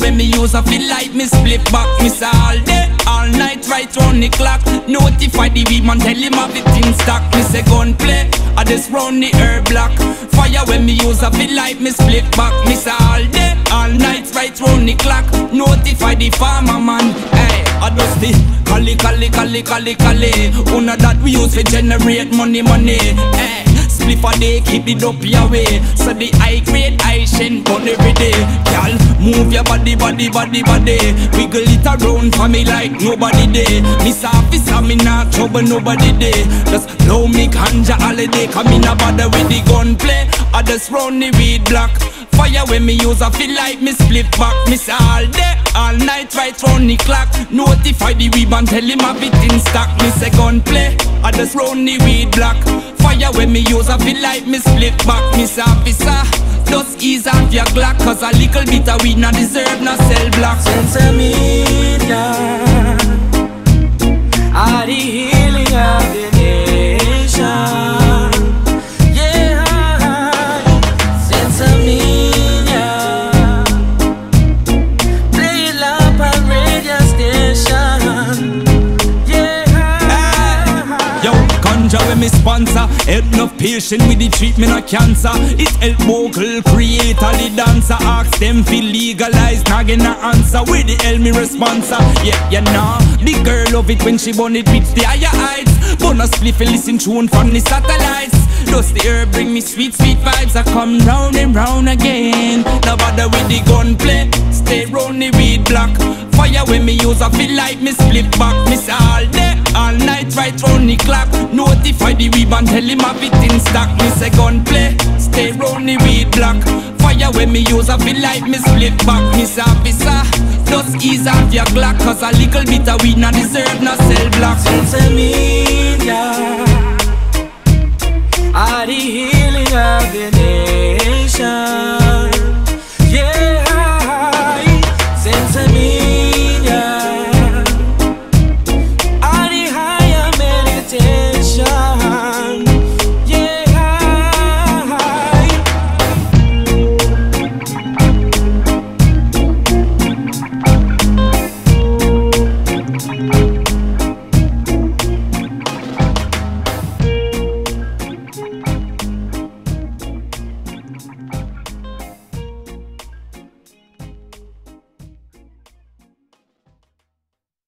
when me use, I feel like me split back. Miss all day, all night, right round the clock. Notify the weed man, tell him have it in stock. Me say gun play, I just round the herb block. Fire when me use, I feel like me split back. Miss all day, all night, right round the clock. Notify the farmer man, hey, I just the Cali, cali, cali, cali, cali. Una that we use to generate money, money. Hey. Spliff a day, keep the dope your way So the high grade, high shin burn every day. Girl, move your body, body, body, body. Wiggle it around for me like nobody day Miss officer, me not trouble nobody day Just blow me ganja holiday. Come in a bother with the gunplay I just run the weed block. Fire when me use, I feel like me split back. Miss all day, all night, right round the clock. Notify the weed man, tell him have it in stock. Me say gunplay, I just run the weed block Fire when me use, I feel like me split back, Miss Officer. Just ease off your Glock, cause a little bit of weed not deserve no cell block. Sense media sponsor Help enough patient with the treatment of cancer. It help vocal creator, the dancer. Ask them feel legalize, not get no answer. With the help me responser Yeah, you know The girl love it when she burn it reach the higher heights. Bonus spliff and listen tune from the satellites. Dust the herb bring me sweet, sweet vibes? I come round and round again. Now bother with the gunplay Stay round the weed block. Fire when me use, I feel like me split back. Miss all day, the weed and tell him have it in stock. Me say gun play, stay round the weed block. Fire when me use, I feel like me split back. Me say officer, plus ease off your glock, cause a little bit of weed not deserve no sell block. Sensimillia, are the healing of the day.